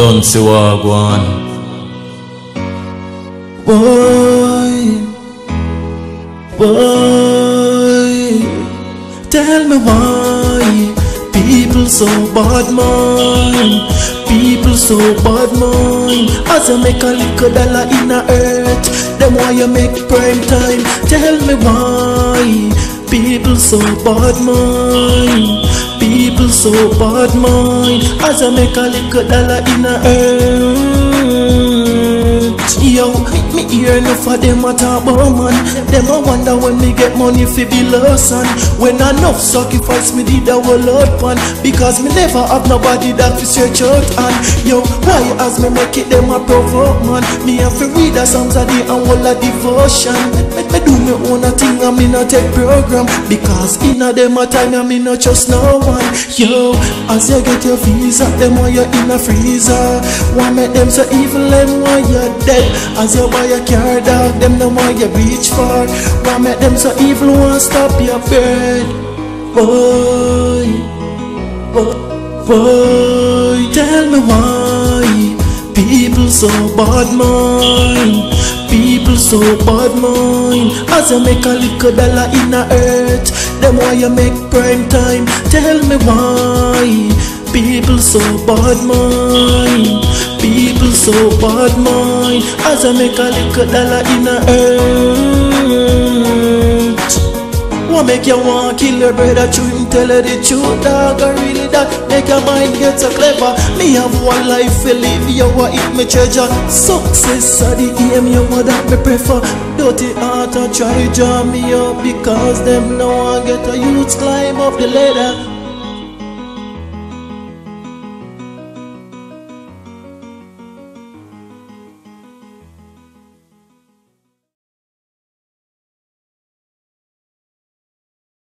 Don't see Wagwan. Boy, boy, tell me why people so bad mind, people so bad mind. As I make a little dollar in a earth, them why you make prime time. Tell me why people so bad mind, so bad mind. As I make a little dollar in a earth. Yo, me hear enough of them a talk about man. Them a wonder when me get money fi be son. When enough sacrifice me did a whole lot pan Because me never have nobody that fi search out and Yo, why as me make it them a provoke man? Me have to read a songs a day and whole a devotion. Me, me do me own a thing and me not take program. Because in a them a time and me not trust no one. Yo, as you get your visa, them why you in a freezer. Why make them so evil and why you dead? As you buy a care, dog, them no more you reach for. Why make them so evil, want stop your bed? Boy, boy, boy, tell me why people so bad mind. People so bad mind As I make a little dollar in the earth Them why you make prime time Tell me why People so bad mind People so bad mind. As I make a little dollar in a earth. What make you want kill your brother? True him tell her the truth dog. I really that make your mind get so clever. Me have one life to live. You what it me treasure. Success are the aim You what that me prefer. Dirty heart I try to draw me up Because them know I get a youth climb up the ladder